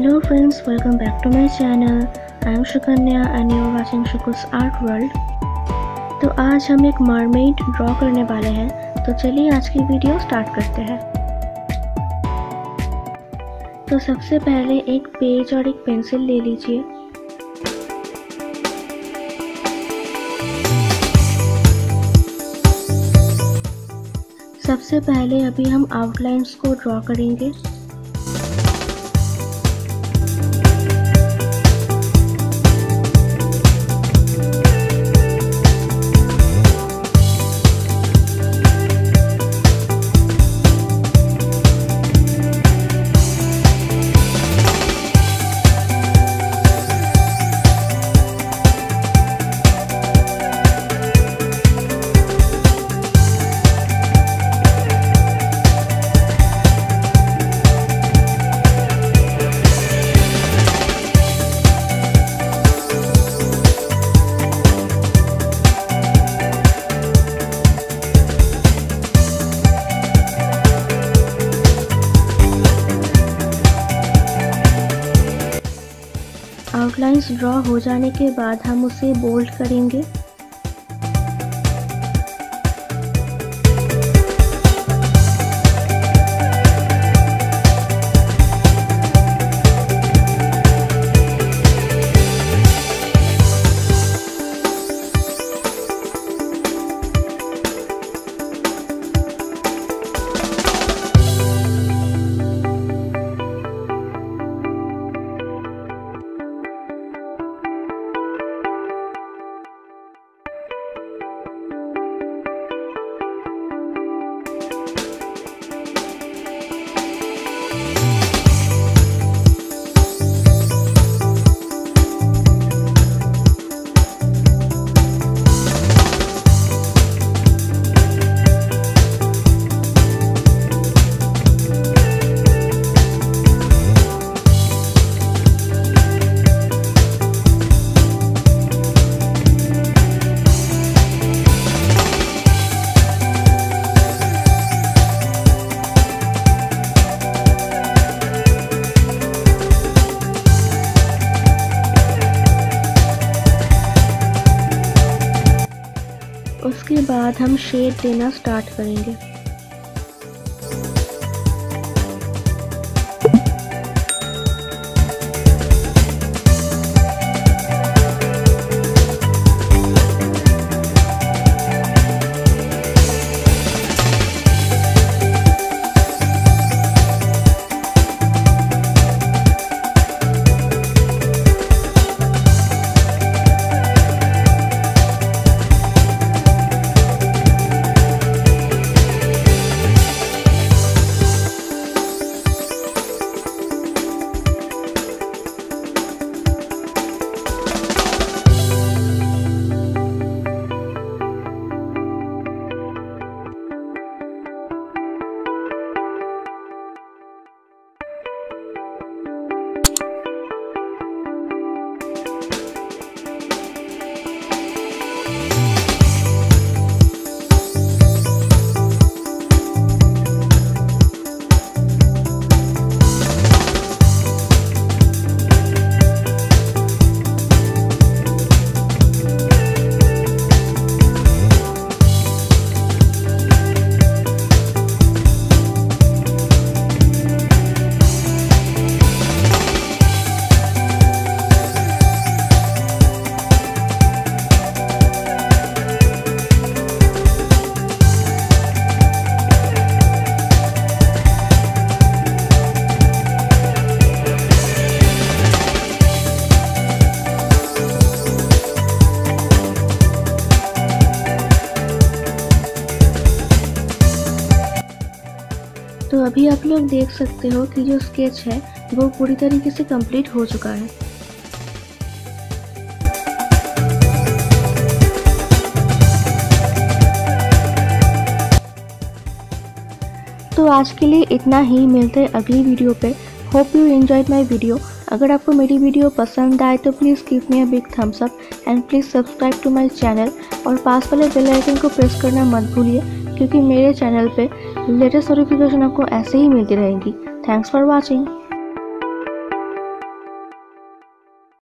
friends, welcome back to my channel. I am Shukanya and you are watching Shuku's Art World. तो आज हम एक mermaid draw करने वाले हैं तो चलिए आज की वीडियो स्टार्ट करते हैं तो सबसे पहले एक पेज और एक पेंसिल ले लीजिए सबसे पहले अभी हम आउटलाइंस को ड्रॉ करेंगे आउटलाइंस ड्रॉ हो जाने के बाद हम उसे बोल्ड करेंगे। उसके बाद हम शेड देना स्टार्ट करेंगे। तो अभी आप लोग देख सकते हो कि जो स्केच है, वो पूरी तरीके से कंप्लीट हो चुका है। तो आज के लिए इतना ही। मिलते हैं अगली वीडियो पे। Hope you enjoyed my video अगर आपको मेरी वीडियो पसंद आए तो please give me a big thumbs up and please subscribe to my channel और पास वाले बेल आइकन को प्रेस करना मत भूलिए। क्योंकि मेरे चैनल पे लेटेस्ट नोटिफिकेशन आपको ऐसे ही मिलती रहेगी। Thanks for watching